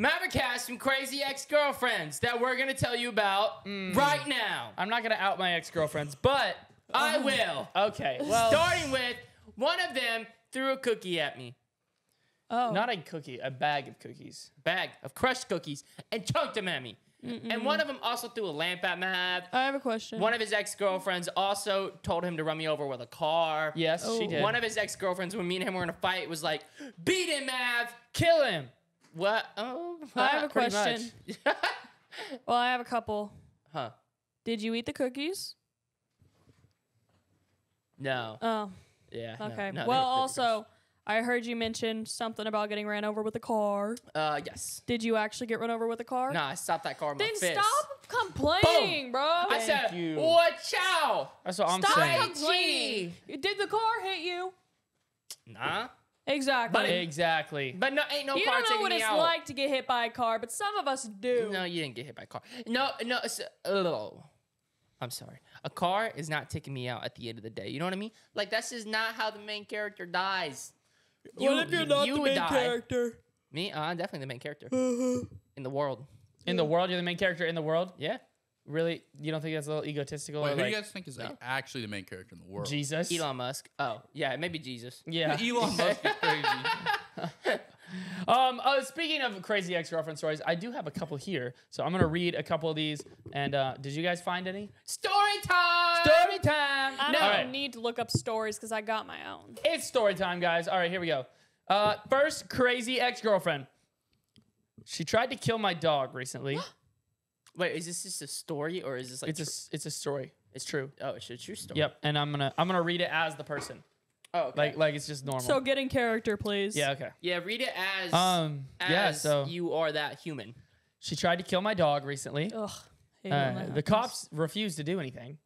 Maverick has some crazy ex-girlfriends that we're gonna tell you about mm. right now. I'm not gonna out my ex girlfriends, but I will. okay. Well, Starting with one of them threw a cookie at me. Oh. not a cookie, a bag of cookies. Bag of crushed cookies and chunked them at me. And one of them also threw a lamp at Mav. I have a question. One of his ex-girlfriends also told him to run me over with a car. Yes, she Oh. did. One of his ex-girlfriends, when me and him were in a fight, was like, "Beat him, Mav." kill him. What? Oh, I have a Pretty question. much. Well, I have a couple. huh? Did you eat the cookies? No. Oh, Yeah. no, okay. no, they well, were- they were also, I heard you mention something about getting ran over with a car. gross. Uh, yes. Did you actually get run over with a car? No, I stopped that car with Then my fist. stop complaining, bro. I said, you. "Watch out!" That's what I'm Stop saying. complaining. Did the car hit you? Nah. Exactly. But Exactly. But no, ain't no you car don't know taking what it's out. like to get hit by a car, but some of us do. No, you didn't get hit by a car. No, no. It's a little. I'm sorry. A car is not taking me out at the end of the day. You know what I mean? Like that's just not how the main character dies. You, you would die. character? Me? Uh, I'm definitely the main character in the world. in the world, you're the main character in the world. Yeah. Really? You don't think that's a little egotistical? Wait, or who do like you guys think is like, actually the main character in the world? Jesus? Elon Musk. Oh, yeah, maybe Jesus. Yeah. Elon Musk is crazy. Um. Uh, speaking of crazy ex-girlfriend stories, I do have a couple here, so I'm gonna read a couple of these. And uh, did you guys find any? Story time. Story time. I No. don't All right. need to look up stories because I got my own. It's story time, guys. All right, here we go. Uh, first, crazy ex-girlfriend. She tried to kill my dog recently. Wait, is this just a story or is this like? it's a tr- s- it's a story. It's true. oh, it's a true story. Yep. And I'm gonna I'm gonna read it as the person, Oh, okay. like like it's just normal. So get in character, please. yeah. Okay. yeah, read it as Um. as yeah. So you are that human. she tried to kill my dog recently. Ugh. Uh, the cops refused to do anything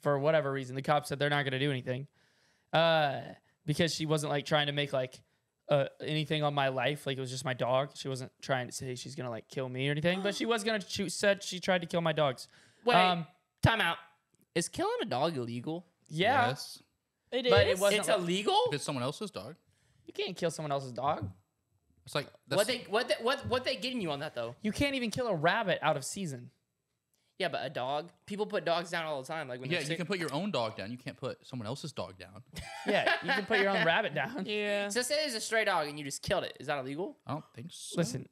for whatever reason. The cops said they're not going to do anything uh, because she wasn't like trying to make like uh, anything on my life. Like it was just my dog. She wasn't trying to say she's going to like kill me or anything, but she was going to shoot. Said she tried to kill my dogs. Wait, Um, time out. Is killing a dog illegal? Yeah, Yes. It but it is? wasn't It's like- illegal. If it's someone else's dog, you can't kill someone else's dog. it's like that's, What they what they, what what they getting you on that though? You can't even kill a rabbit out of season. Yeah, but a dog. People put dogs down all the time. Like when yeah, they're you sick. can put your own dog down. You can't put someone else's dog down. Yeah, you can put your own rabbit down. Yeah. So say there's a stray dog and you just killed it. Is that illegal? I don't think so. Listen,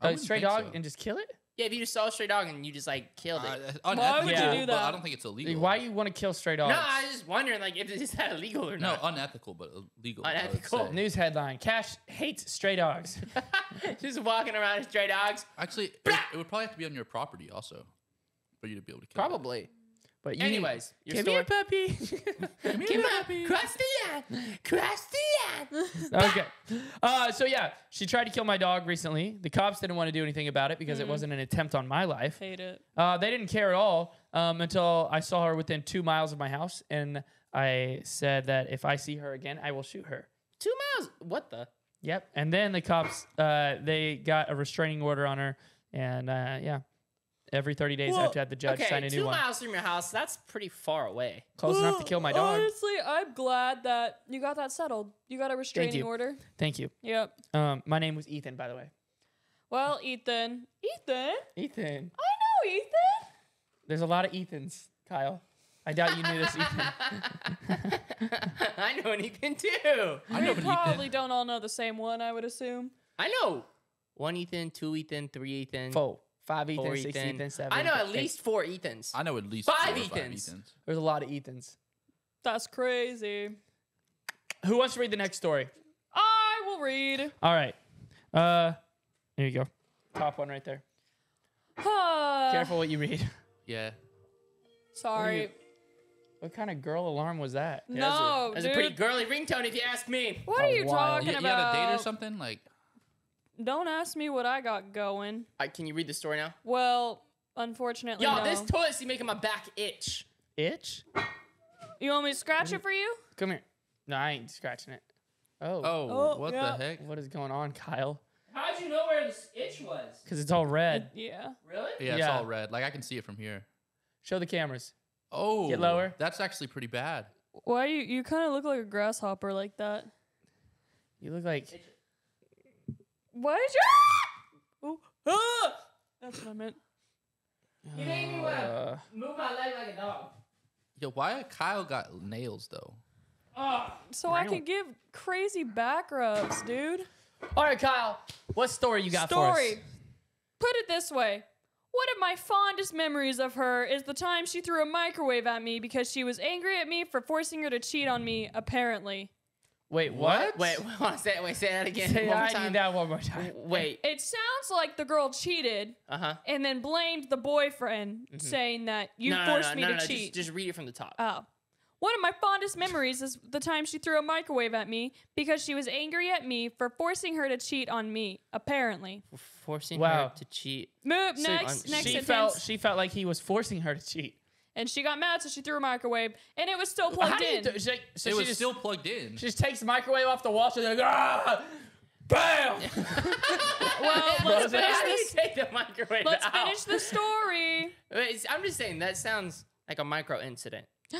I a wouldn't stray think dog so. and just kill it. Yeah, if you just saw a stray dog and you just like killed Uh, it. that's Why would unethical, you do But I don't think it's Like, illegal. why you want to kill stray dogs? no, I was just wondering like if is that illegal or not? No, not. unethical, but illegal. I would Unethical. say. News headline: Cash hates stray dogs. just walking around with stray dogs. Actually, it, it would probably have to be on your property also for you to be able to kill. it. Probably. But you Anyways, your give story. me a puppy. give me cross puppy. line. Cross the line. okay. Uh, so yeah, she tried to kill my dog recently. The cops didn't want to do anything about it because it wasn't an attempt on my life. Hate it. Uh, they didn't care at all um, until I saw her within two miles of my house, and I said that if I see her again, I will shoot her. Two miles. What the? Yep. And then the cops, uh, they got a restraining order on her, and uh, yeah, every 30 days I have to have the judge okay, sign a two new one. miles from your house. That's pretty far away. Close enough to kill my dog. Honestly, I'm glad that you got that settled. You got a restraining you. order. Thank you. Yep. Um, my name was Ethan, by the way. Well, Ethan. Ethan? Ethan. I know Ethan. There's a lot of Ethans, Kyle. I doubt you knew this, Ethan. I know an Ethan too. I know, we but probably Ethan, don't all know the same one, I would assume. I know one Ethan, two Ethan, three Ethan, Four, five Ethan, four six Ethan. Ethan, seven. I know at least four Ethans. I know at least Five four or five Ethans. Ethans. There's a lot of Ethans. That's crazy. Who wants to read the next story? I will read. All right. Uh, there you go. Top one right there. Uh, Careful what you read. Yeah. Sorry. What kind of girl alarm was that? Yeah, no, that's a, that's a pretty girly ringtone if you ask me. what Oh, are you wow. talking You, you about? had a date or something? Like, Don't ask me what I got going. All right, can you read the story now? Well, unfortunately, Yo, no. this toilet seat making my back itch. Itch? you want me to scratch mm-hmm. it for you? Come here. No, I ain't scratching it. Oh. oh, Oh, what yeah. the heck? What is going on, Kyle? How'd you know where this itch was? Because it's all red. Yeah. Really? Yeah, it's Yeah. all red. Like I can see it from here. Show the cameras. Oh, Get lower. That's actually pretty bad. Why you you kind of look like a grasshopper like that? You look like Why did you? That's what I meant. You made me wanna Uh, move my leg like a dog. Yo, why Kyle got nails though? Oh. So I can give crazy back rubs, dude. all right, Kyle. What story you got Story. for us? Story. Put it this way. One of my fondest memories of her is the time she threw a microwave at me because she was angry at me for forcing her to cheat on me, apparently. Wait, what? Wait, wait, hold say, wait, say that again. Say, one more I time. need that one more time. Wait. It sounds like the girl cheated Uh huh. and then blamed the boyfriend, saying that you no, no, forced no, me no, to no, cheat. Just, just read it from the top. Oh. One of my fondest memories is the time she threw a microwave at me because she was angry at me for forcing her to cheat on me, apparently. Forcing Wow. her to cheat. Move So, next, um, next she sentence. felt she felt like he was forcing her to cheat. And she got mad, so she threw a microwave, and it was still How plugged do you in. do- she- so it she was just, still plugged in. she just takes the microwave off the wall. She's like, ah, bam. well, let's How finish How this. take the microwave Let's out? finish the story. Wait, I'm just saying that sounds like a micro incident.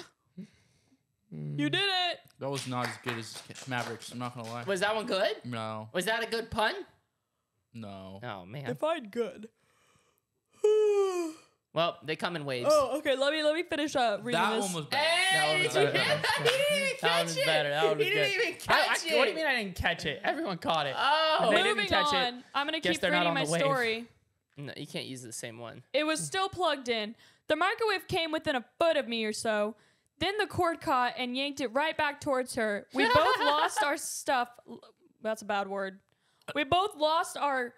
You did it. That was not as good as Mavericks. I'm not gonna lie. Was that one good? No, Was that a good pun? no. Oh man. Defined good. Well, they come in waves. Oh, okay. Let me let me finish up reading That this. one was bad. Hey, was did you better. hear that? He didn't even That catch one was it. better. That one was he didn't even I- I- catch it. what do you mean I didn't catch it? Everyone caught it. Oh, They didn't Moving catch it. on. I'm gonna Guess keep they're reading on my the wave. story. no, you can't use the same one. It was still plugged in. The microwave came within a foot of me or so. Then the cord caught and yanked it right back towards her. We both lost our stuff. That's a bad word. We both lost our.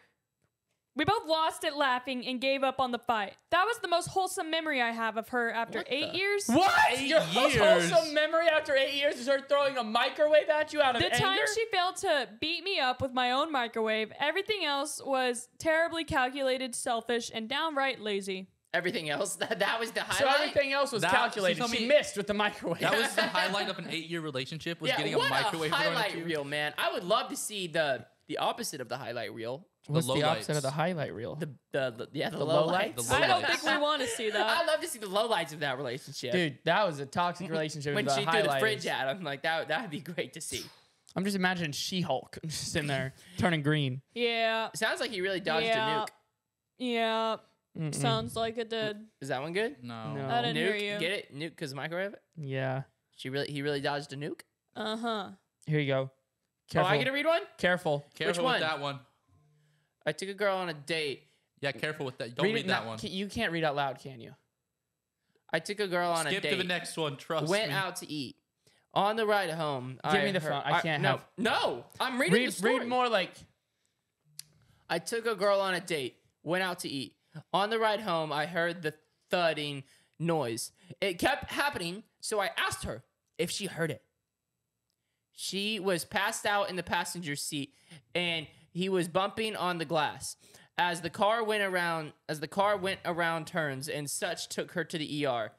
We both lost it laughing and gave up on the fight. That was the most wholesome memory I have of her after What eight the- years. What? Eight Your most years. wholesome memory after eight years is her throwing a microwave at you out of The anger? time she failed to beat me up with my own microwave, everything else was terribly calculated, selfish, and downright lazy. Everything else that that was the highlight. so highlight. everything else was That- calculated. so tell She me- missed with the microwave. That was the highlight of an eight-year relationship. Was yeah, getting what a microwave thrown highlight at you. reel, man. I would love to see the the opposite of the highlight reel. What's the the, lowlights. opposite of the highlight reel? The the, the yeah the, The low lowlights? lights. The I don't lowlights. think we want to see that. I'd love to see the low lights of that relationship. Dude, that was a toxic relationship. when she threw the fridge at him, like that that would be great to see. I'm just imagining She-Hulk just in there turning green. Yeah, Sounds like he really dodged Yeah. a nuke. yeah. Mm-mm. Sounds like it did. Is that one good? No. No. I didn't nuke, hear you. get it? Nuke because microwave. Yeah. She really he really dodged a nuke. Uh huh. Here you go. Oh, Careful. I get to read one. Careful. Careful one? with that one. I took a girl on a date. Yeah, careful with that. Don't read, it that not- one. can- You can't read out loud, can you? I took a girl on a date. Skip to the next one. Trust me. went me. out to eat. On the ride home, Give I me the heard- phone. I can't no, have- No, I'm reading the story. read more like I took a girl on a date. Went out to eat. On the ride home, I heard the thudding noise. It kept happening, so I asked her if she heard it. She was passed out in the passenger seat, and he was bumping on the glass. As the car went around, as the car went around turns and such, took her to the ER.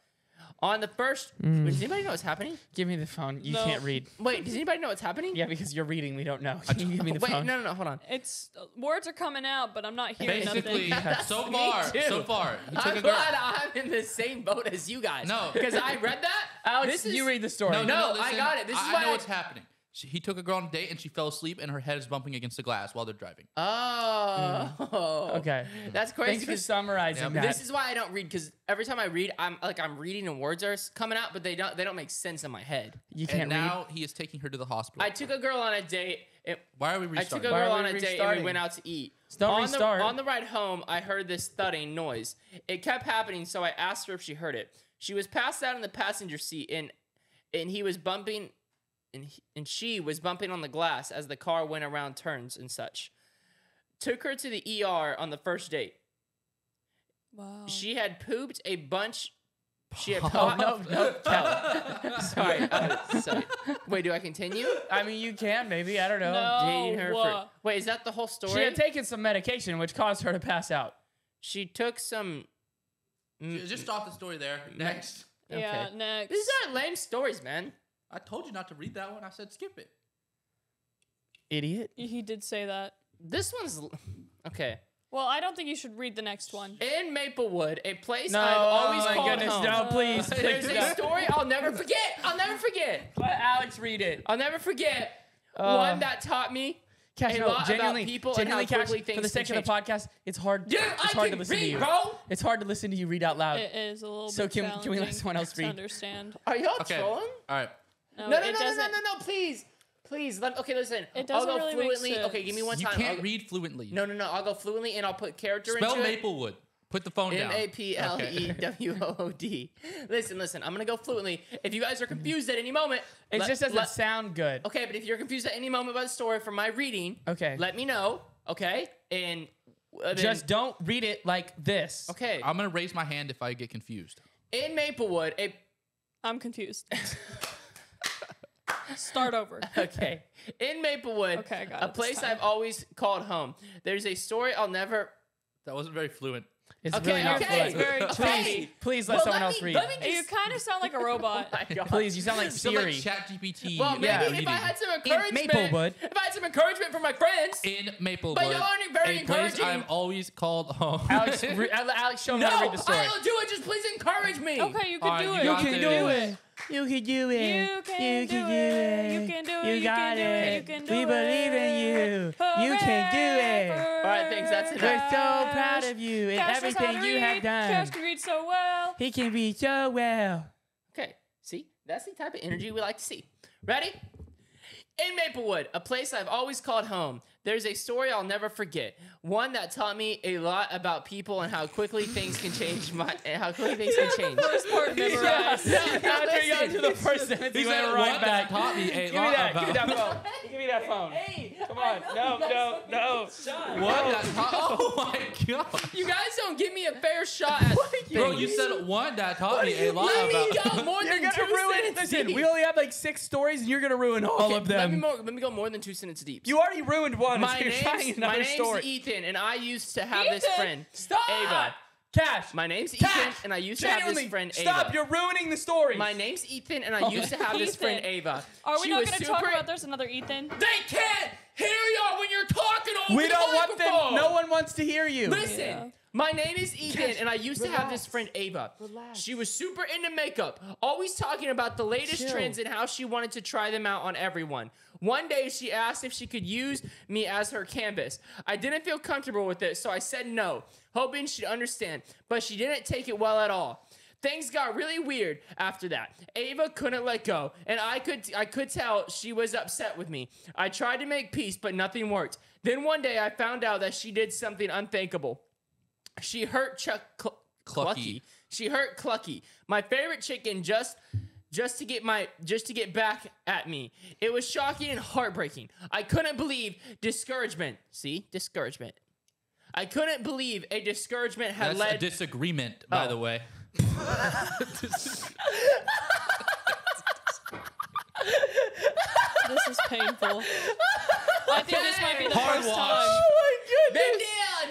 On the first, does anybody know what's happening? give me the phone. You No. can't read. Wait, does anybody know what's happening? Yeah, because you're reading. We don't know. Can you give me the Wait, phone? no, no, no, hold on. It's uh, words are coming out, but I'm not hearing Basically, nothing. so far, so far, he took I'm a glad I'm in the same boat as you guys. No. because I read that. Alex, this is, you read the story. No, no, No, no, I got it. This is I, why I know I- what's happening. She, he took a girl on a date and she fell asleep and her head is bumping against the glass while they're driving. Oh, mm. Okay. That's crazy. Thanks for 'cause summarizing Yeah, that. This is why I don't read because every time I read, I'm like I'm reading and words are s- coming out, but they don't they don't make sense in my head. you can't and now he is taking her to the hospital. I took a girl on a date. It, Why are we I took restarting? a Why are girl we on a date and we went out to eat. Don't on restart. The, on the ride home, I heard this thudding noise. It kept happening, so I asked her if she heard it. She was passed out in the passenger seat, and and he was bumping, and he, and she was bumping on the glass as the car went around turns and such. Took her to the ER on the first date. wow. She had pooped a bunch. She had Oh, pot- no, no, tell. sorry, uh, sorry. Wait, do I continue? I mean, you can maybe. I don't know. No. Dating her for wait, is that the whole story? She had taken some medication, which caused her to pass out. she took some. mm, Just stop the story there. Next. yeah, okay. next. These are lame stories, man. I told you not to read that one. I said skip it. Idiot. he did say that. This one's l- okay. Well, I don't think you should read the next one. In Maplewood, a place No, I've always oh my called goodness, home. no, please, There's please, a no. story I'll never forget. I'll never forget. Let Alex read it. I'll never forget. Uh. One that taught me Cash, a no, lot about genuinely, people and how genuinely, Cash, quickly for the sake can of the podcast, it's hard. Dude, it's I hard to can listen to read, you. bro. It's hard to listen to you read out loud. It is a little So bit can- can we let challenging someone else to read? understand. Are y'all Okay. trolling? All right. No, No, no, no, no, no, no, no, please. Please. Let, okay, listen. It I'll doesn't go really make fluently. Okay, give me one You time. can't I'll- read fluently. No, no, no. I'll go fluently and I'll put character Spell into it. Maplewood. Put the phone M down. A P L E W O O D. Listen, listen. I'm gonna go fluently. If you guys are confused at any moment, It let- just doesn't let- sound good. Okay, but if you're confused at any moment by the story from my reading, Okay. let me know. Okay, and uh, then- Just don't read it like this. okay. I'm gonna raise my hand if I get confused. In Maplewood, a I'm confused. Start over. okay. In Maplewood, Okay, I got a it place. I've always called home. There's a story I'll never. That wasn't very fluent. It's Okay, really not okay, very Please, okay. please let Well, someone let else me- read. let me You kind of sound like a robot. Oh. Please, you sound like So Siri. like ChatGPT. Well, maybe Yeah. if reading. I had some encouragement, In Maplewood. if I had some encouragement from my friends, in Maplewood, But you're only very a place. I've always called home. Alex, re- Alex, show me no, how to read the story. I don't do it. Just please encourage me. Okay, you can Alright, do you it. got this. do it. You can do it. You can do it. You can do it. You got can do it. You can do we it. believe in you. You can do it. All right, thanks, that's enough. We're so proud of you and Cash everything you read. have done. Cash can read so well. He can read so well. Okay, see, that's the type of energy we like to see. Ready? In Maplewood, a place I've always called home, there's a story I'll never forget. One that taught me a lot about people and how quickly things can change. My and how quickly things can change. First part memorized. After you got to the first sentence, He he went right back. that taught me a Give me lot that. about. Give me that phone. Give me that phone. Hey, Come on. No, no, no. One oh. that taught. Oh my god. you guys don't give me a fair shot at Bro, you said one that taught me a lot Let me go more than two ruin. sentences Listen, deep. we only have like six stories, and you're gonna ruin all Okay, of Let me, them. more, let me go more than two sentences deep. You already ruined one. My so you're trying name's, another my name's story. Ethan, and I used to have this friend, Stop. Ava. Cash. My name's Cash. Ethan, and I used to have this friend, Ava. stop! You're ruining the story. My name's Ethan, and I oh, used to have this friend, Ava. Are we She not going to talk about there's another Ethan? They can't hear y'all when you're talking over we the don't want them. No one wants to hear you. Listen, Yeah. my name is Ethan, Cash, and I used to have this friend Ava. Relax. She was super into makeup, always talking about the latest Chill. trends and how she wanted to try them out on everyone. One day, she asked if she could use me as her canvas. I didn't feel comfortable with it, so I said no, hoping she'd understand, but she didn't take it well at all. Things got really weird after that. Ava couldn't let go, and I could I could tell she was upset with me. I tried to make peace, but nothing worked. Then one day I found out that she did something unthinkable. She hurt Chuck Cl- Clucky. Clucky. She hurt Clucky, my favorite chicken, just just to get my just to get back at me. It was shocking and heartbreaking. I couldn't believe discouragement. See, discouragement. I couldn't believe a discouragement had That's a led. disagreement, by Oh. the way. This is painful. I think this might be the Hard first watch. time. Oh my Big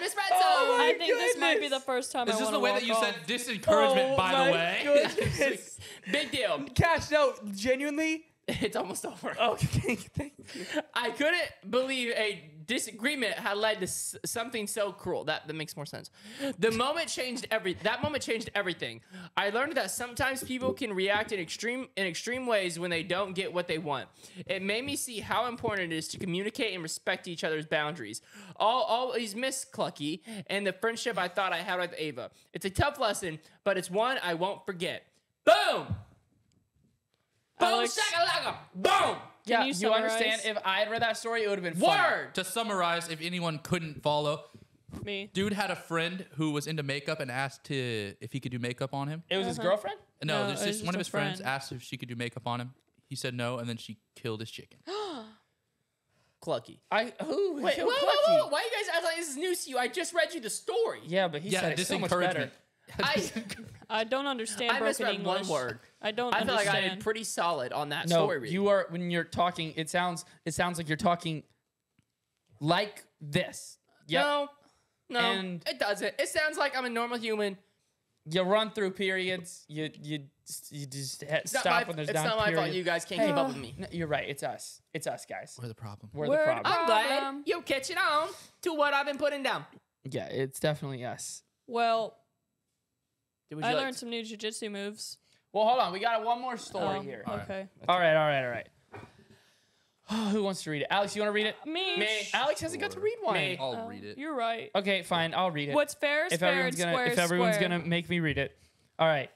deal, Miss Redstone. Oh I think this might be the first time Is I this want the way that you off. said disencouragement, Oh by my the way? goodness. Big deal. Cash, no, genuinely. It's almost over. Okay, thank you. I couldn't believe a disagreement had led to s- something so cruel. That that makes more sense. The moment changed every. That moment changed everything. I learned that sometimes people can react in extreme in extreme ways when they don't get what they want. It made me see how important it is to communicate and respect each other's boundaries. I'll always miss Clucky and the friendship I thought I had with Ava. It's a tough lesson, but it's one I won't forget. Boom. Boom, Alex- shakalaka, boom. Yeah, you you, understand? If I had read that story, it would have been funny. Word. To summarize, if anyone couldn't follow, Me. dude had a friend who was into makeup and asked to if he could do makeup on him. It was his Uh-huh. girlfriend. No, No, this it was is one of a his friends asked if she could do makeup on him. He said no, and then she killed his chicken. Clucky. I who? Wait, whoa, whoa, whoa, whoa. Why you guys act like this is news to you? I just read you the story. Yeah, but he yeah, said it so much better. Disencouragement. I, I don't understand I broken misread English. one word. I don't I feel like understand. I did pretty solid on that No, story reading. you are when you're talking. It sounds it sounds like you're talking like this. Yep. No, no, And- it doesn't. It sounds like I'm a normal human. You run through periods. You you you just ha- It's not stop my, when there's it's down not my fault. period. You guys can't Hey. keep up with me. No, you're right. It's us. It's us guys. We're the problem. We're Word the problem. I'm glad Problem. you're catching on to what I've been putting down. yeah, it's definitely us. well, Would I you like learned some new jujitsu moves. Well, hold on. We got one more story Oh, here. All right. Okay. All right, all right, all right. Who wants to read it? Alex, you want to read it? Me. Me. Alex hasn't got to read one. Me. I'll Oh, read it. You're right. Okay, fine. I'll read it. What's fair is if fair everyone's gonna square if everyone's gonna make me read it. All right.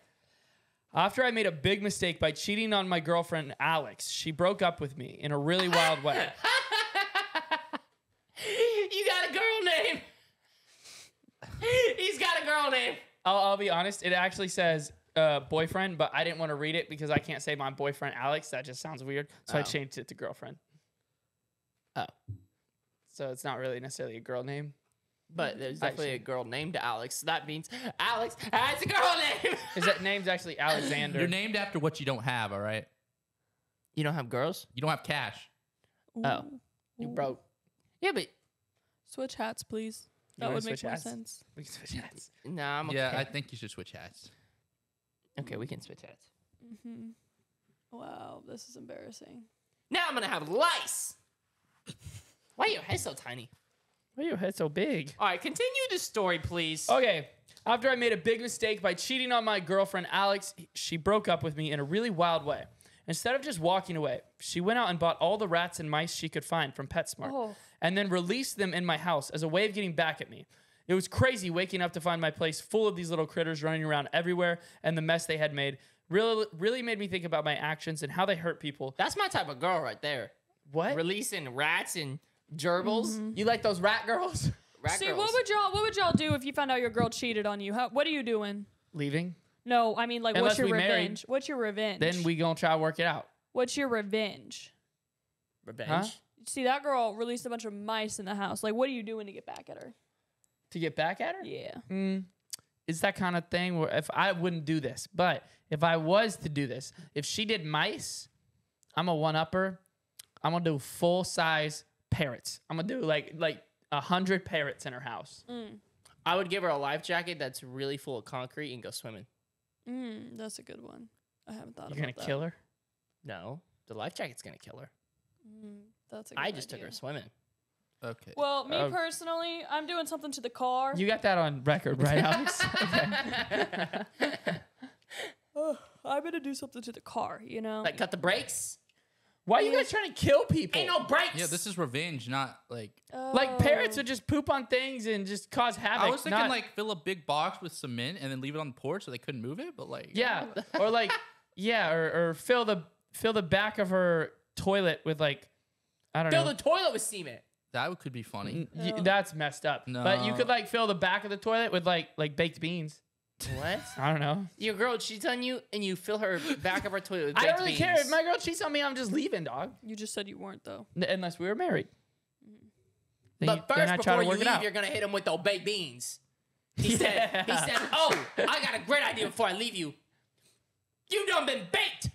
After I made a big mistake by cheating on my girlfriend Alex, she broke up with me in a really wild way. you got a girl name. He's got a girl name. I'll, I'll be honest. It actually says uh, boyfriend, but I didn't want to read it because I can't say my boyfriend Alex. That just sounds weird. So I Oh. changed it to girlfriend. Oh. So it's not really necessarily a girl name. But there's definitely a girl named Alex. So that means Alex has a girl name. Is that name's actually Alexander? You're named after what you don't have. All right. You don't have girls? You don't have cash. Oh. Ooh. You broke. Yeah, but Switch hats, please. You That would make switch more hats? sense. We can switch hats. nah, I'm okay. Yeah, I think you should switch hats. okay, we can switch hats. Mm-hmm. Wow, this is embarrassing. Now I'm gonna have lice. Why are your head so tiny? Why are your head so big? All right, continue the story, please. Okay. After I made a big mistake by cheating on my girlfriend Alex, she broke up with me in a really wild way. Instead of just walking away, she went out and bought all the rats and mice she could find from PetSmart Oh. And then released them in my house as a way of getting back at me. It was crazy waking up to find my place full of these little critters running around everywhere and the mess they had made. Really, really made me think about my actions and how they hurt people. That's my type of girl right there. What? Releasing rats and gerbils. Mm-hmm. You like those rat girls? Rat See, girls. what would y'all what would y'all do if you found out your girl cheated on you? How, what are you doing? Leaving? No, I mean like Unless what's your we married, revenge? What's your revenge? Then we gonna try to work it out. What's your revenge? Revenge. Huh? See, that girl released a bunch of mice in the house. Like, what are you doing to get back at her? To get back at her? Yeah. mm, it's that kind of thing where if I wouldn't do this, but if I was to do this, if she did mice, I'm a one upper. I'm gonna do full size parrots. I'm gonna do like like a hundred parrots in her house. I would give her a life jacket that's really full of concrete and go swimming. Mm, that's a good one. I haven't thought You're about gonna that. kill her. No, the life jacket's gonna kill her. Mm, that's a good I just took idea. her swimming. Okay. Well, me Uh, personally, I'm doing something to the car. You got that on record, right, Alex? okay. Ugh, I'm gonna do something to the car. You know. Like cut the brakes. Why are you guys trying to kill people? Ain't no brakes. yeah, this is revenge, not like. like parrots Oh. would just poop on things and just cause havoc. I was thinking not- like fill a big box with cement and then leave it on the porch so they couldn't move it, but like. Yeah, or like yeah, or, or fill the fill the back of her toilet with like I don't Fill know. the toilet with cement. That could be funny. N- y- Oh. that's messed up. But you No. could like fill the back of the toilet with like like baked beans. What? I don't know. Your girl cheats on you, and you fill her back of her toilet with I don't baked really care beans. if my girl cheats on me. I'm just leaving, dog. You just said you weren't though. N- Unless we were married. Then But you- then first, I try before to you work it leave, out. you're gonna hit him with those baked beans. He said, he Yeah. said, "Oh, I got a great idea before I leave you. You done been baked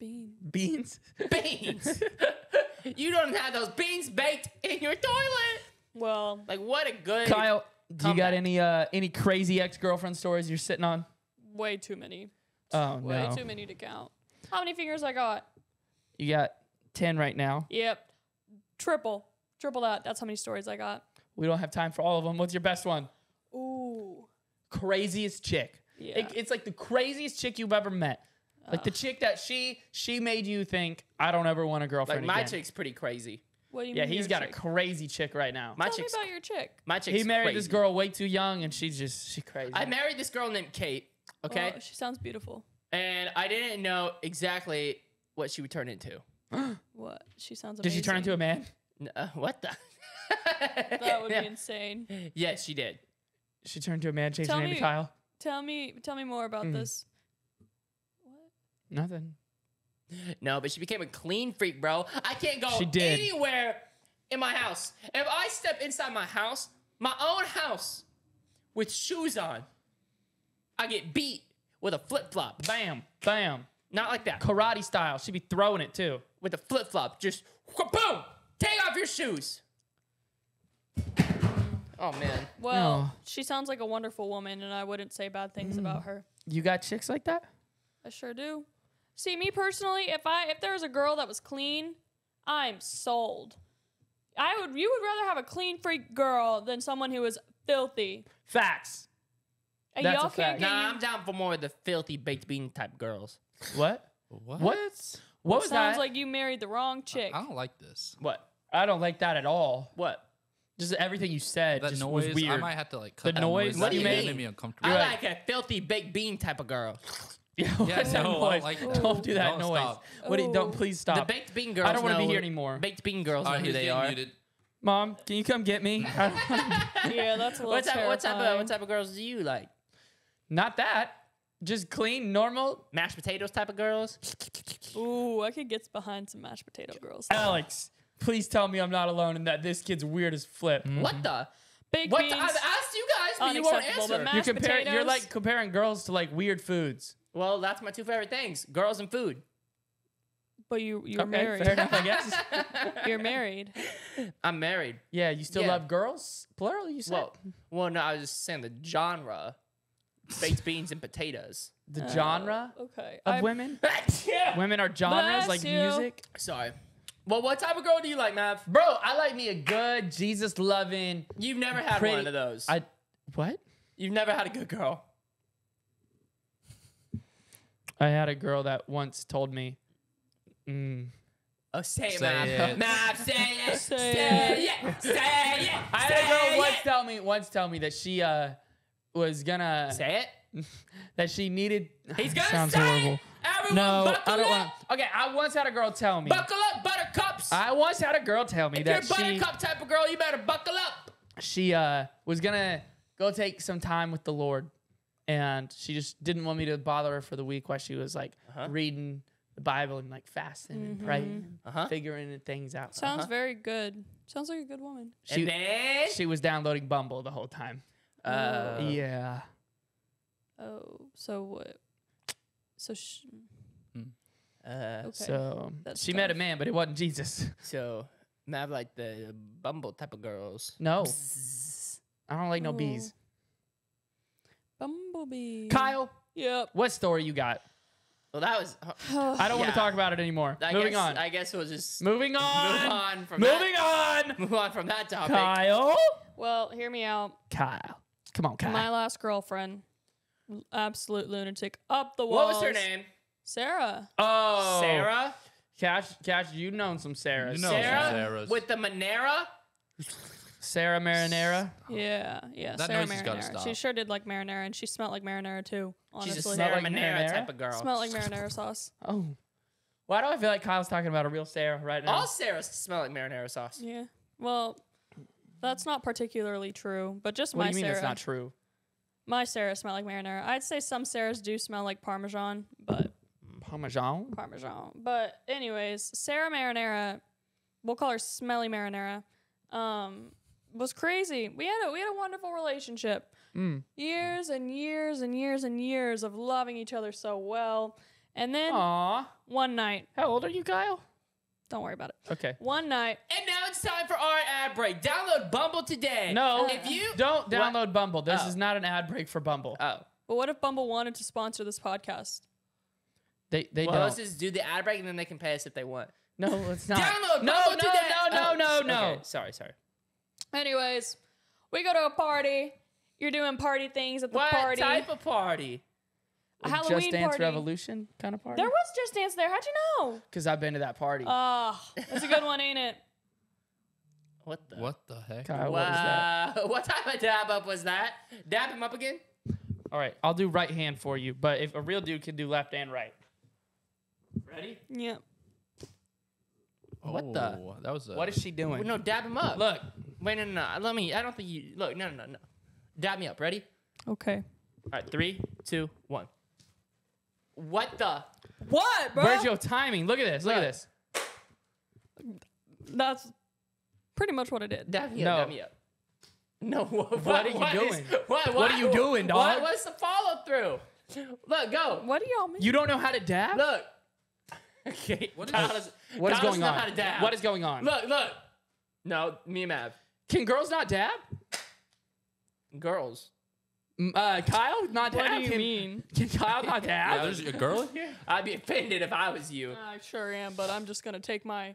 Bean. beans. beans. you don't have those beans baked in your toilet. Well, Like what a good Kyle, do you got comeback. any uh any crazy ex girlfriend stories you're sitting on? way too many. Oh Way no, too many to count. How many fingers I got? you got ten right now. Yep. Triple. Triple that. That's how many stories I got. We don't have time for all of them. What's your best one? Ooh. Craziest chick. Yeah. It- it's like the craziest chick you've ever met. Like the chick that she she made you think I don't ever want a Like girlfriend my again. chick's pretty crazy. What do you mean? Yeah, mean? he's your got chick? a crazy chick right now. My Tell me about your chick. my chick's He married this girl way too young, and she's just she crazy. I married this girl named Kate. Okay, Oh, she sounds beautiful. and I didn't know exactly what she would turn into. What? She sounds Did she turn into a man? N- uh, what the? That would Yeah. be insane. Yes, she did. She turned to a man, changed Tell her name me- to Kyle. Tell me tell me more about Mm. this. Nothing. No, but she became a clean freak, bro. I can't go She did. anywhere in my house. If I step inside my house, my own house, with shoes on, I get beat with a flip flop. Bam, bam, Not like that. karate style. She'd be throwing it too. With a flip flop, just boom. Take off your shoes. Oh man. Well, No. she sounds like a wonderful woman, and I wouldn't say bad things Mm. about her. You got chicks like that? I sure do. See, me personally, if I if there was a girl that was clean, I'm sold. I would you would rather have a clean freak girl than someone who is filthy. Facts. And That's a y'all can't fact. get Nah, you- I'm down for more of the filthy baked bean type girls. What? What? What? What was Sounds that? like you married the wrong chick. I don't like this. What? I don't like that at all. What? Just everything you said That just noise. was weird. I might have to like cut The that noise noise. What That do you made mean? me uncomfortable. I You're like a filthy baked bean type of girl. yeah, Yeah, what's no, don't noise? like Don't, that. do that Don't noise. stop. What? Do you, don't please The stop. baked bean girls. I don't wanna be here anymore. Baked bean girls All know right, who they are. muted. Mom, can you come get me? Yeah, that's a little What type, what type of what type of girls do you like? Not that. Just clean, normal. Mashed potatoes type of girls? Ooh, I could get behind some mashed potato girls. Alex, please tell me I'm not alone and that this kid's weird as flip. Mm-hmm. What the? Baked What? beans. The, I've asked you guys, but you won't Unacceptable, but answer. ma- You're Mashed comparing. You're like comparing girls to like weird foods. Well, that's my two favorite things: girls and food. but you you're okay, married. fair enough, I guess. You're married. I'm married. Yeah, you still Yeah. love girls, plural. You said Well, well, no, I was just saying the genre: baked beans and potatoes. the genre oh, Okay. of I- women. yeah. Women are genres Bless like you. music. Sorry. Well, what type of girl do you like, Mav? Bro, I like me a good Jesus loving. You've never had Pretty- one of those. I what? You've never had a good girl. I had a girl that once told me. Mm, Oh, say it, Say Mav. it. Mav, say it. Say Say it. Say it. I had a girl it. once tell me once tell me that she uh was gonna Say it. that she needed. He's gonna sounds say horrible. it. Everyone No, buckle I don't want. Okay, I once had a girl tell me. Buckle up, buttercups. I once had a girl tell me if you're a that she buttercup type of girl, you better buckle up. she uh was gonna go take some time with the Lord, and she just didn't want me to bother her for the week while she was like Uh-huh. reading the Bible and like fasting and praying, Uh-huh. figuring things out. Sounds Uh-huh. very good. Sounds like a good woman. She and then, she was downloading Bumble the whole time. uh, yeah. Oh, so what? So sh- uh, okay. So That's she met a man, but it wasn't Jesus. so Mav like the Bumble type of girls. No, Bzzz. I don't like no Oh. bees. Bumblebee. Kyle, Yep. what story you got? Well, that was. Oh. I don't want Yeah. to talk about it anymore. I Moving guess, on. I guess we'll just Moving on. move on from Moving that. on. Move on from that topic. Kyle. well, hear me out. Kyle. Come on, Kyle. My last girlfriend, l- absolute lunatic, up the wall. What walls. was her name? Sarah. oh, Sarah. Cash, Cash, you known some Sarahs. You know Sarah some Sarahs. with the Marinara. Sarah Marinara. Yeah, yeah. That Sarah noise has gotta marinara. stop. She sure did like marinara, and she smelled like marinara too. Honestly, She's a Smell Sarah like Monera marinara? type of girl. smelled like marinara sauce. Oh. Why do I feel like Kyle's talking about a real Sarah right now? All Sarahs smell like marinara sauce. Yeah. Well, that's not particularly true, but just what my do you mean Sarah. that's not true? My Sarah smell like marinara. I'd say some Sarahs do smell like Parmesan, but Parmesan? Parmesan. But anyways, Sarah Marinara, we'll call her Smelly Marinara, um, was crazy. We had a we had a wonderful relationship. Mm. Years and years and years and years of loving each other so well. And then Aw. one night, How old are you, Kyle? don't worry about it. Okay. One night, And now it's time for our ad break. Download Bumble today. No. If you Don't What? download Bumble. This Oh. is not an ad break for Bumble. Oh. but what if Bumble wanted to sponsor this podcast? they they well, don't. let's just do the ad break and then they can pay us if they want. no, it's not. Download no, Bumble no, today. no, no, Oh, no, no. okay. Sorry, sorry. Anyways, we go to a party. You're doing party things at the What party. What type of party? a Like Halloween Just Dance party. Revolution kind of party. There was Just Dance there. How'd you know? Because I've been to that party. Oh, that's a good one, ain't it? What the? What the heck? Kyle, what was that? Wow. What type of dab up was that? Dab him up again? All right, I'll do right hand for you, but if a real dude can do left and right. Ready? Yeah. What the- Oh, That was a, What is she doing? No, dab him up. Look, Wait, no, no, no. Let me. I don't think you. Look, no, no, no, no. Dab me up. Ready? Okay. All right, three, two, one. What the? What, bro? where's your timing? Look at this. Look at this. That's pretty much what I did. Dab me No. up. Dab me up. No. What, What are you what is- doing? what, What are you doing, dog? What, what's the follow through? Look, go. What do y'all mean? You don't know how to dab? Look. Okay. What is- Kyle does- what is Kyle going doesn't know on? How to dab. What is going on? Look, look. No, me and Mav. Can girls not dab? Girls. Mm, Uh, Kyle not dab. what dab. do you can, mean? Can Kyle not dab? Yeah, dab? there's a girl in here? I'd be offended if I was you. I sure am, but I'm just gonna take my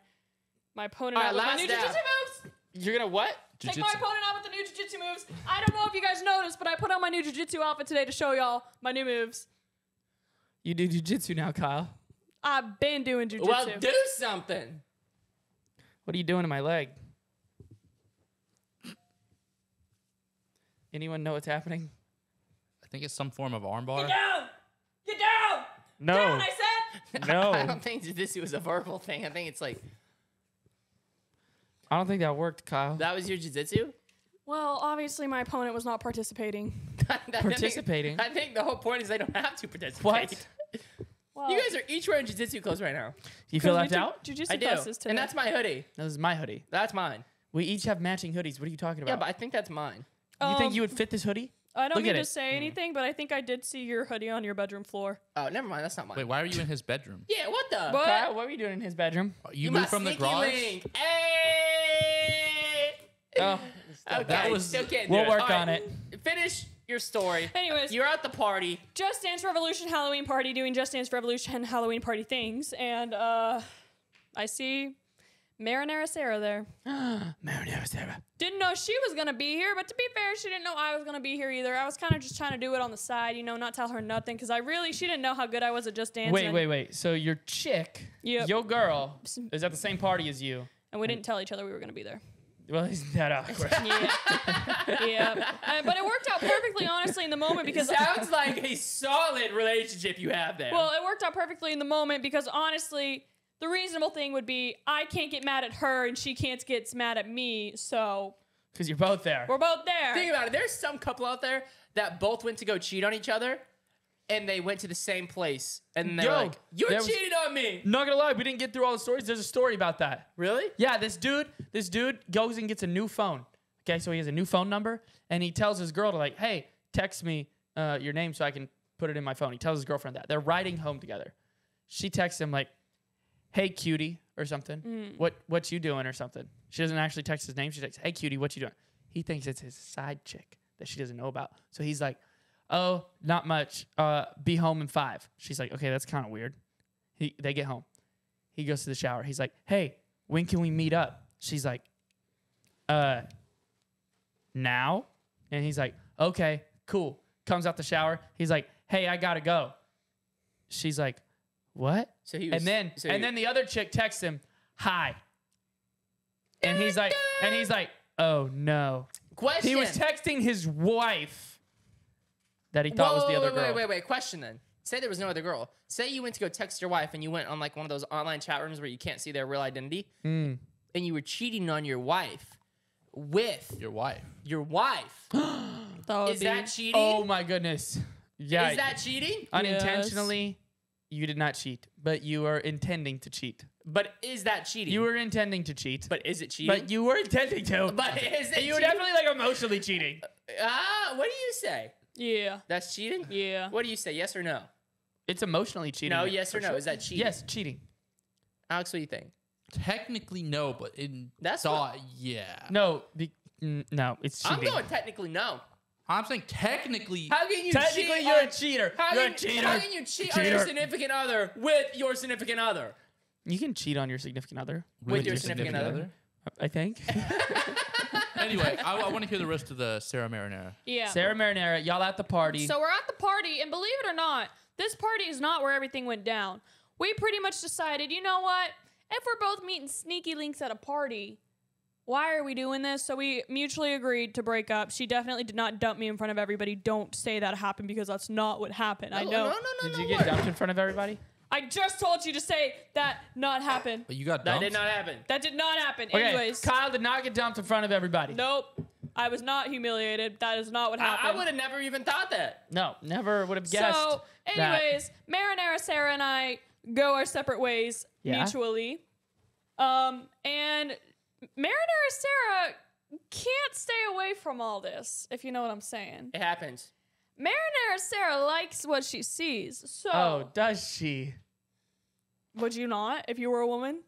my opponent All out right, with my new dab. jiu-jitsu moves. You're gonna what? Take my opponent out with the new jiu-jitsu moves. I don't know if you guys noticed, but I put on my new jiu-jitsu outfit today to show y'all my new moves. You do jujitsu now, Kyle. I've been doing jujitsu. Well, do something. What are you doing to my leg? Anyone know what's happening? I think it's some form of armbar. Get down! Get down! No. Down, I said! No. I don't think jujitsu was a verbal thing. I think it's like I don't think that worked, Kyle. that was your jiu-jitsu? Well, obviously my opponent was not participating. I think- Participating? I think the whole point is they don't have to participate. What? Well, You guys are each wearing jiu-jitsu clothes right now. you feel we left took out? Jujitsu I do, classes today. and that's my hoodie. This is my hoodie. That's mine. We each have matching hoodies. What are you talking about? Yeah, but I think that's mine. You think Um, you would fit this hoodie? I don't Look need at to it. say anything, but I think I did see your hoodie on your bedroom floor. Oh, never mind. That's not mine. Wait, why are you in his bedroom? Yeah, what the? What? Kyle, what were you doing in his bedroom? You, my moved from the sneaky garage. link. Hey. Oh, Okay, That was- still can't We'll do work All right, on it. Finish your story. Anyways, You're at the party. Just Dance Revolution Halloween party doing Just Dance Revolution Halloween party things, and uh, I see Marinara Sarah there. Marinara Sarah. Didn't know she was gonna be here, but to be fair, she didn't know I was gonna be here either. I was kind of just trying to do it on the side, you know, not tell her nothing, because I really she didn't know how good I was at Just dancing. Wait, wait, wait. So your chick, Yep. your girl, is at the same party as you. And we didn't tell each other we were gonna be there. Well, isn't that awkward? Yeah, yeah. Uh, but it worked out perfectly, honestly, in the moment because It Sounds like a solid relationship you have there. Well, it worked out perfectly in the moment because honestly, the reasonable thing would be I can't get mad at her and she can't get mad at me. So Because you're both there. we're both there. think about it. There's some couple out there that both went to go cheat on each other, and they went to the same place, and they're Yo, like, "You're there was- cheating on me." Not gonna lie, we didn't get through all the stories. There's a story about that. Really? Yeah, this dude, this dude goes and gets a new phone. Okay, so he has a new phone number, and he tells his girl to like, "Hey, text me uh, your name so I can put it in my phone." He tells his girlfriend that they're riding home together. She texts him like, "Hey, cutie," or something. What what you doing or something? She doesn't actually text his name. She texts, "Hey, cutie, what you doing?" He thinks it's his side chick that she doesn't know about. So he's like, "Oh, not much. Uh, be home in five. She's like, "Okay, that's kind of weird." He they get home. He goes to the shower. He's like, "Hey, when can we meet up?" She's like, "Uh, now." And he's like, "Okay, cool." Comes out the shower. He's like, "Hey, I gotta go." She's like, "What?" So he was, and then so and he- then the other chick texts him, "Hi." And he's like, and he's like, "Oh no." question. He was texting his wife that he thought Whoa, was the wait, other wait, girl. Wait, wait, wait. Question then. Say there was no other girl. Say you went to go text your wife and you went on like one of those online chat rooms where you can't see their real identity, Mm. and you were cheating on your wife with Your wife. your wife. That would be- that cheating? Oh my goodness. Yeah. Is that cheating? unintentionally? You did not cheat, but you are intending to cheat. But is that cheating? You were intending to cheat, But is it cheating? but you were intending to. But is it you were cheating? definitely like emotionally cheating. Ah, what do you say? Yeah. That's cheating? Yeah. What do you say? Yes or no? It's emotionally cheating. No, yes or no? sure. Is that cheating? Yes, cheating. Alex, what do you think? Technically, no, but in That's thought, yeah. No, be, mm, no, it's cheating. I'm going technically no. I'm saying technically. How can you Technically, cheat you're on- a cheater. How you're can, a cheater. How can you cheat on your significant other with your significant other? You can cheat on your significant other. With your significant other? I think. anyway, I, I want to hear the rest of the Sarah Marinara. Yeah. Sarah Marinara, y'all at the party. So we're at the party, and believe it or not, this party is not where everything went down. We pretty much decided, you know what? If we're both meeting sneaky links at a party, why are we doing this? So we mutually agreed to break up. She definitely did not dump me in front of everybody. Don't say that happened because that's not what happened. I know. No, no, no, Did no you get word. dumped in front of everybody? I just told you to say that not happened. But you got dumped. That did not happen. That did not happen. Okay, Anyways, Kyle did not get dumped in front of everybody. nope. I was not humiliated. That is not what happened. I would have never even thought that. No, never would have guessed. So, that. anyways, Marinara Sarah and I go our separate ways Yeah. mutually. Um, and Marinara Sarah can't stay away from all this, if you know what I'm saying. It happens. Marinara Sarah likes what she sees. So, Oh, does she? would you not if you were a woman?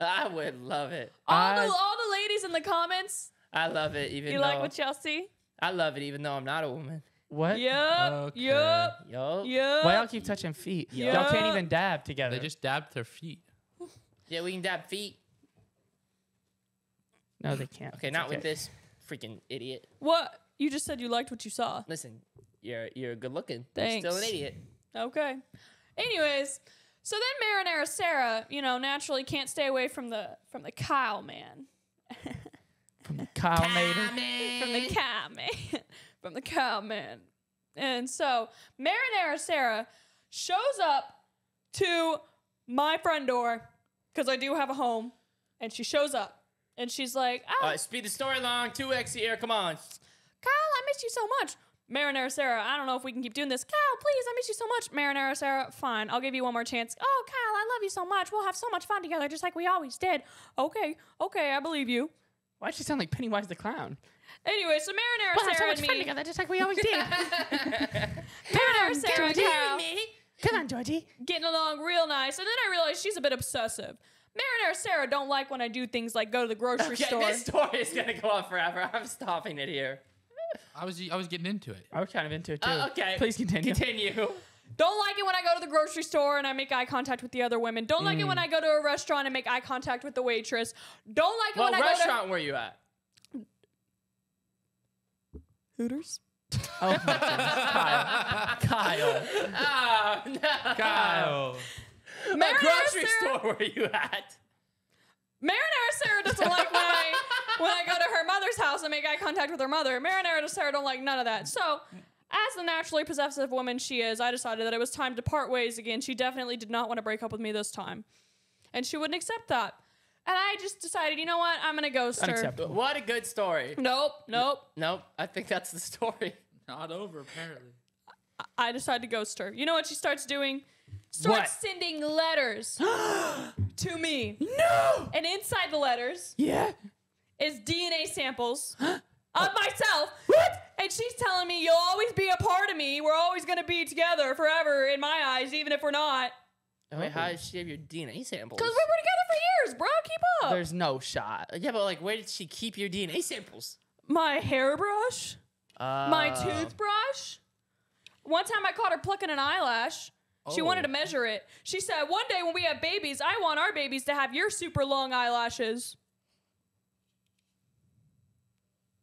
I would love it. All, I- the, all the ladies in the comments, I love it, even you though like what y'all see? I love it, even though I'm not a woman. What? Yup, Okay. yup, Yo. yup. Why y'all keep touching feet? Yeah. Y'all can't even dab together. They just dabbed their feet. Yeah, we can dab feet. No, they can't. Okay, It's not with this freaking idiot. What? You just said you liked what you saw. Listen, you're you're good looking. You're Thanks. Still an idiot. Okay. Anyways, So then Marinara Sarah, you know, naturally can't stay away from the from the Kyle man. From the Kyle Mater. from the cow man. from the cow man. And so Marinara Sarah shows up to my front door because I do have a home, and she shows up and she's like, "Oh, Uh, speed the story along. 2x here. Come on. Kyle, I miss you so much." Marinara Sarah, I don't know if we can keep doing this. Kyle, please, I miss you so much. Marinara Sarah, fine, I'll give you one more chance. Oh, Kyle, I love you so much. We'll have so much fun together, just like we always did. Okay, okay, I believe you. Why'd she sound like Pennywise the Clown? Anyway, so Marinara Sarah and me, together, just like we always did. Marinara Sarah and Kyle, Come on, Georgie. getting along real nice. And then I realized she's a bit obsessive. Marinara Sarah don't like when I do things like go to the grocery Okay, store. this story is gonna go on forever. I'm stopping it here. I was I was getting into it. I was kind of into it too. Uh, okay. Please continue. Continue. Don't like it when I go to the grocery store and I make eye contact with the other women. Don't like it when I go to a restaurant and make eye contact with the waitress. Don't like it What when I go to a restaurant were you at? to Hooters. Oh my goodness. Kyle. Kyle. Oh, no. Kyle. What Marinara grocery Sarah, store were you at? Marinara Sarah doesn't like when I when I go to her mother's house and make eye contact with her mother. Marinara Sarah don't like none of that. So, as the naturally possessive woman she is, I decided that it was time to part ways again. She definitely did not want to break up with me this time, and she wouldn't accept that. And I just decided, you know what? I'm gonna ghost her. What a good story. Nope, nope. Nope, I think that's the story. Not over apparently. I decided to ghost her. You know what she starts doing? Starts What? sending letters to me. No! And inside the letters Yeah. is DNA samples of myself. What? And she's telling me, you'll always be a part of me. We're always going to be together forever in my eyes, even if we're not. Wait, how does she have your DNA samples? Because we were together for years, bro. Keep up. There's no shot. yeah, but like, where did she keep your DNA samples? my hairbrush, my Uh, toothbrush. One time I caught her plucking an eyelash. She wanted Oh. to measure it. She said, One day when we have babies, I want our babies to have your super long eyelashes.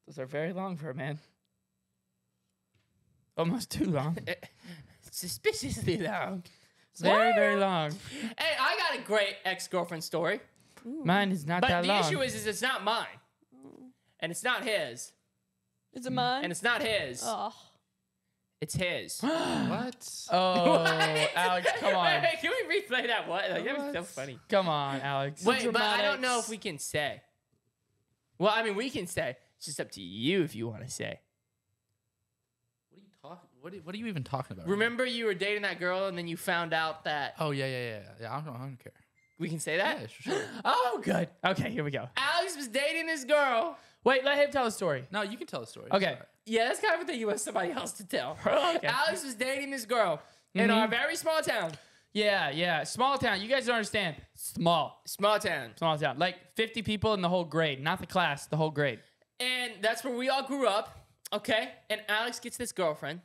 Those are very long for a man. Almost too long. Suspiciously long. Very, very long. Hey, I got a great ex-girlfriend story, Mine is not but that the issue is, is it's not mine, and it's not his, Is it mine? and it's not his. oh. It's his. What? oh, Alex, come on. Wait, can we replay that? What? Like, that was so What? funny. Come on, Alex. Wait, but I don't know if we can say. Well, I mean, we can say. It's just up to you if you want to say. What are you talking? What are, what are you even talking about? Remember, you were dating that girl, and then you found out that Oh yeah, yeah, yeah, yeah. I don't, I don't care. we can say that. Yeah, sure, sure. Oh, good. Okay, here we go. Alex was dating this girl. Wait, let him tell the story. No, you can tell the story. Okay. It's. Yeah, that's kind of a thing you want somebody else to tell. Okay. Alex was dating this girl in Mhm. our very small town. Yeah, yeah. Small town. You guys don't understand. Small. Small town. Small town. Like 50 people in the whole grade. Not the class, the whole grade. And that's where we all grew up. Okay. And Alex gets this girlfriend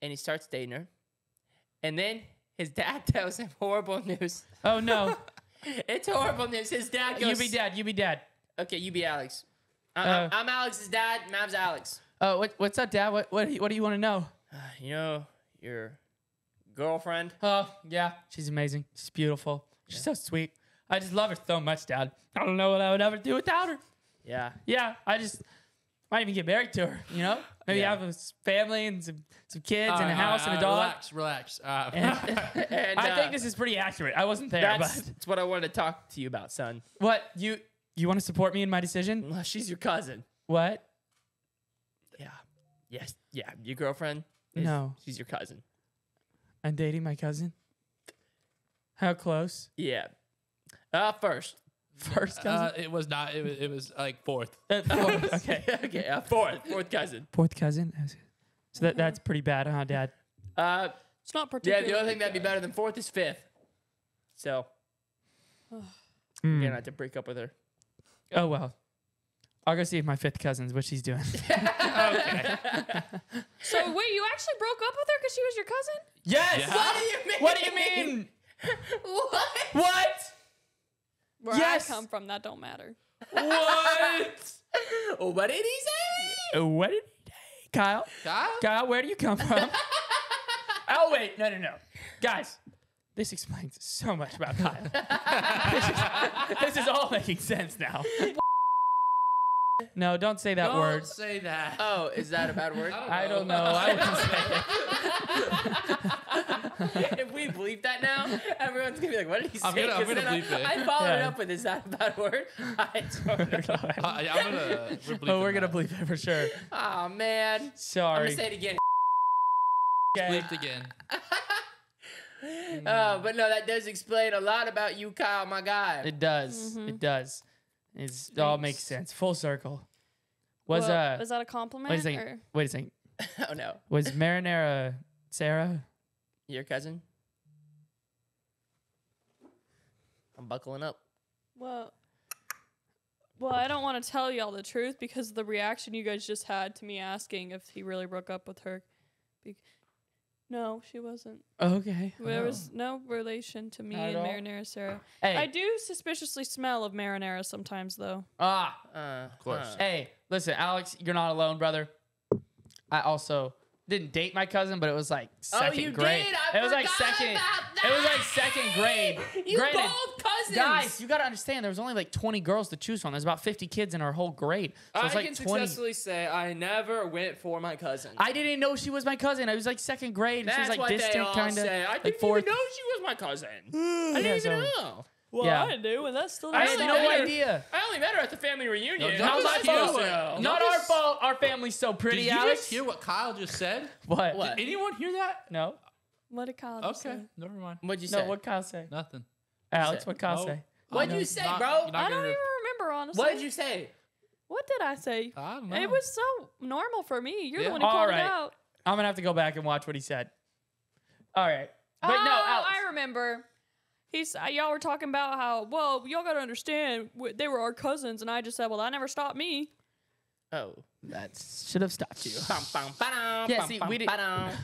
and he starts dating her. And then his dad tells him horrible news. Oh, no. It's horrible news. His dad goes, you be dad. You be dad. Okay, you be Alex. Uh, I'm, I'm Alex's dad. Mav's Alex. Oh, what, what's up, dad? What, what, what do you want to know? You know, your girlfriend. Oh, yeah. She's amazing. She's beautiful. She's so sweet. I just love her so much, dad. I don't know what I would ever do without her. Yeah. Yeah, I just might even get married to her, you know? Maybe Yeah. have a s- family and some, some kids and a right, house and a dog. Relax, relax. Uh, And, I uh, think this is pretty accurate. I wasn't there, that's, but that's what I wanted to talk to you about, son. what you you want to support me in my decision? Well, she's your cousin. What? Yeah. Yes. Yeah. Your girlfriend. is- No. She's your cousin. I'm dating my cousin. How close? Yeah. Uh, first. First cousin. uh, it was not. It was, it was like fourth. Uh, fourth. okay. okay. Uh, fourth. Fourth cousin. Fourth cousin. So that that's pretty bad, huh, Dad? Uh, It's not yeah. The only thing that'd be better than fourth is fifth. So Mm. you're gonna have to break up with her. Oh well. I'll go see if my fifth cousin's what she's doing. okay. So wait, you actually broke up with her because she was your cousin? yes. Yeah. What do you mean? What do you mean? what? What? Where Yes. I come from, that don't matter. What? What did he say? Uh, what did he say? Kyle? Kyle? Kyle, where do you come from? oh wait, no, no, no, guys. This explains so much about Kyle. this, is, this is all making sense now. no, don't say that word. Don't word. say that. Oh, is that a bad word? I don't know. I wouldn't say it. if we bleep that now, everyone's gonna be like, "What did he say?" I'm gonna- I'm 'Cause gonna then I- bleep it. I followed Yeah. up with, "Is that a bad word?" I don't oh know. I, I'm gonna. We're, bleeping Oh, we're gonna that. bleep it for sure. Oh man, I'm Sorry. gonna say it again. Okay. Bleeped again. Uh, but no, that does explain a lot about you, Kyle, my guy. It does. It does. It's, it all makes sense. Full circle. Was Well, uh is that a compliment? wait a second. or- Wait a second. oh no, Was Marinara Sarah? your cousin. I'm buckling up. Well, well, I don't want to tell y'all the truth because of the reaction you guys just had to me asking if he really broke up with her. Be- no, she wasn't. Okay. There was no relation to me Not at and all? Marinara Sarah. Hey. I do suspiciously smell of marinara sometimes, though. ah. Uh, of course. Hey, listen, Alex, you're not alone, brother. I also didn't date my cousin, but it was like oh, second Oh, you grade. did? I it was like second. about It was like second grade. You Granted, both cousins. Guys, you gotta understand. There was only like 20 girls to choose from. There's about 50 kids in our whole grade. So I like can 20. successfully say I never went for my cousin. I didn't know she was my cousin. I was like second grade. and she was like what distant, kind of. I like didn't fourth. even know she was my cousin. I didn't even so- know. Well, Yeah. I do, and that's still I had no her- idea. I only met her at the family reunion. No, don't was I just hear supposed what- to? no, Not just- our fault. Our family's so pretty. Did pretty, you Alex. just hear what Kyle just said? what? What? Did anyone hear that? No. What did Kyle just Okay, say? never mind. What'd you No. say? What Kyle say? Nothing. Alex, say? what Kyle No. say? What'd no, you say, Not- bro? I don't gonna- even remember, honestly. What did you say? What did I say? I don't know. It was so normal for me. You're Yeah. the one who All called right. it out. I'm gonna have to go back and watch what he said. All right. But oh, no, Alex. I remember. He's uh, y'all were talking about how well y'all got to understand w- they were our cousins, and I just said, well, that never stopped me. Oh. that should have stopped you. Bum, bum, ba-dum, Yeah, bum, see, bum, we did- ba-dum.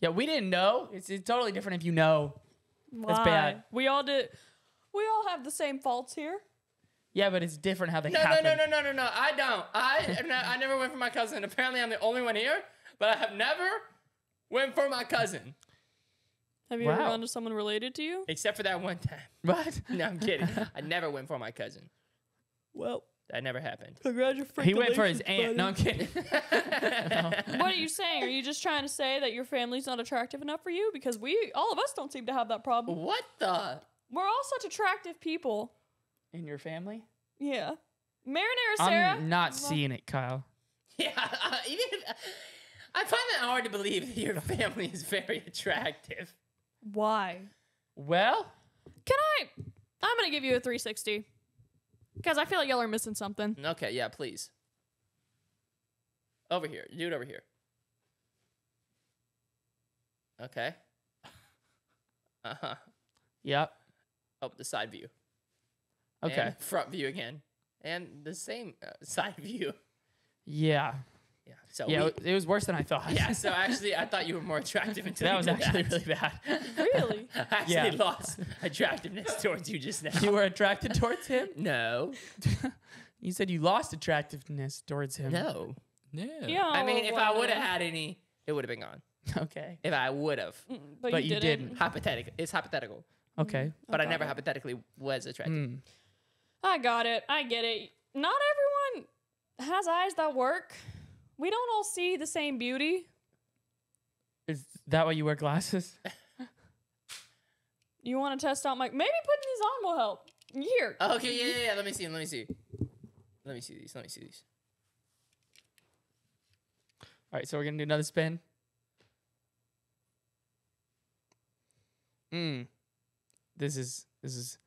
Yeah, we didn't know. It's, it's totally different if you know. Why? bad. We all did. We all have the same faults here. Yeah, but it's different how they No, no, no, no, no, no, no. I don't. I no, I never went for my cousin. Apparently, I'm the only one here, but I have never went for my cousin, Have you ever Wow. run to someone related to you? except for that one time. What? No, I'm kidding. I never went for my cousin. Well, That never happened. congratulations. He went for his aunt. No, I'm kidding. What are you saying? Are you just trying to say that your family's not attractive enough for you? Because we, all of us, don't seem to have that problem. what the? We're all such attractive people. In your family? Yeah. Marinara Sarah. I'm not seeing it, Kyle. Yeah, uh, even if, I find that hard to believe that your family is very attractive. Why? Well, Can I? I'm gonna give you a 360 because I feel like y'all are missing something. Okay, yeah, please. Over here. Do it over here. Okay. Uh huh. yep. Oh, the side view. Okay. And front view again. And the same uh, side view. Yeah. Yeah. So Yeah, we- it it was worse than I thought. yeah. So actually, I thought you were more attractive until that was actually that. really bad. Really? I actually Yeah. lost attractiveness towards you just now. you were attracted towards him? no. You said you lost attractiveness towards him. No. No. Yeah. I mean, if I would have had any, it would have been gone. Okay. If I would have. Mm, but, but you, you didn't. didn't. Hypothetical. It's hypothetical. Okay. But I got never it. hypothetically was attracted. Hmm. I got it. I get it. Not everyone has eyes that work. We don't all see the same beauty. Is that why you wear glasses? You want to test out my? Maybe putting these on will help. Here. Okay, yeah, yeah, yeah. Let me see. Let me see. Let me see these. Let me see these. All right, so we're gonna do another spin. Mm. This is this is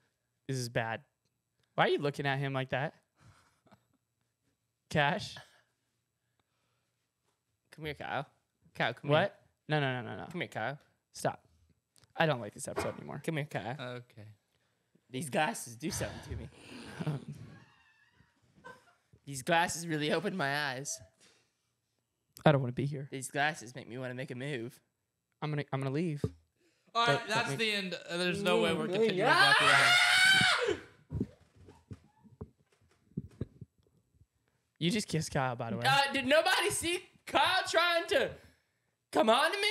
this is bad. Why are you looking at him like that? Cash? Come here, Kyle. Kyle, come here. What? No, no, no, no, no. Come here, Kyle. Stop. I don't like this episode anymore. Come here, Kyle. Okay. These glasses do something to me. These glasses really opened my eyes. I don't want to be here. These glasses make me want to make a move. I'm gonna I'm gonna leave. All right, Don't- don't that's make- the end. Uh, There's no way we're Ooh, continuing yeah. back around. You just kissed Kyle, by the way. Uh, did nobody see Kyle trying to come on to me?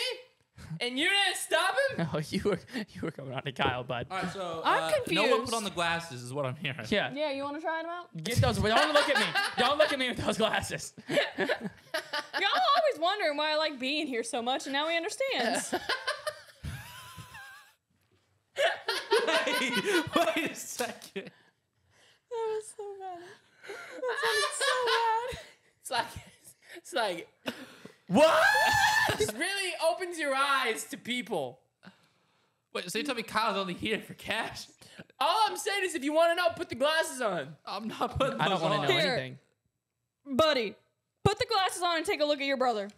and you didn't stop him. No, you were you were coming on to Kyle, bud. All right, so I'm uh, No one put on the glasses, is what I'm hearing. Yeah. Yeah, you want to try them out? Get those. Don't look at me. Don't look at me with those glasses. Y'all always wondering why I like being here so much, and now we understand. wait, wait a second. That was so bad. That sounded so bad. It's like it's like What? it really opens your eyes to people. Wait, so you tell me Kyle's only here for cash? All I'm saying is, if you want to know, put the glasses on. I'm not putting I don't want to know Here. anything. Buddy, put the glasses on and take a look at your brother.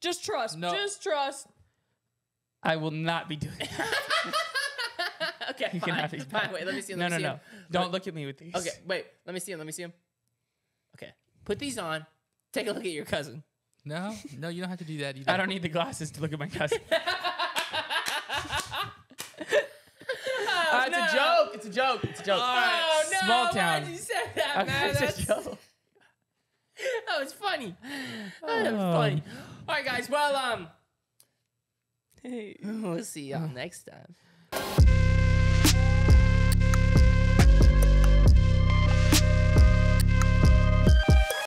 Just trust. No. Just trust. I will not be doing that. okay, You fine. can have these fine. back. Wait, let me see him. No, Let no, see no. him. Don't look at me with these. Okay, wait. Let me see him. Let me see him. Okay, put these on. Take a look at your cousin. No, no, you don't have to do that either. I don't need the glasses to look at my cousin. Oh, it's a no. joke. It's a joke. It's a joke. Oh no! Small town. you say that, man? it's That's, a joke. that was funny. That was Oh. funny. All right, guys. Well, um, Hey. we'll see y'all next time.